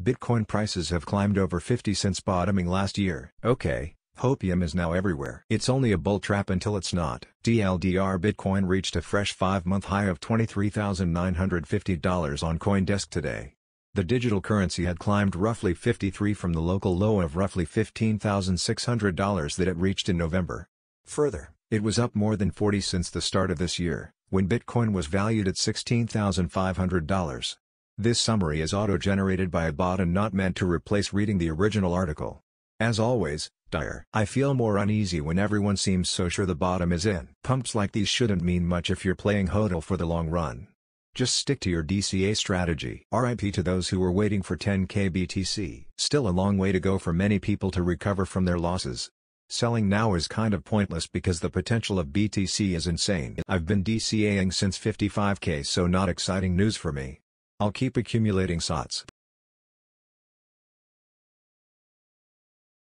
Bitcoin prices have climbed over 50 since bottoming last year. Okay, hopium is now everywhere. It's only a bull trap until it's not. TLDR Bitcoin reached a fresh 5-month high of $23,950 on Coindesk today. The digital currency had climbed roughly 53 from the local low of roughly $15,600 that it reached in November. Further, it was up more than 40 since the start of this year, when Bitcoin was valued at $16,500. This summary is auto-generated by a bot and not meant to replace reading the original article. As always, dire. I feel more uneasy when everyone seems so sure the bottom is in. Pumps like these shouldn't mean much if you're playing HODL for the long run. Just stick to your DCA strategy. RIP to those who were waiting for 10k BTC. Still a long way to go for many people to recover from their losses. Selling now is kind of pointless because the potential of BTC is insane. I've been DCAing since 55k so not exciting news for me. I'll keep accumulating SATs.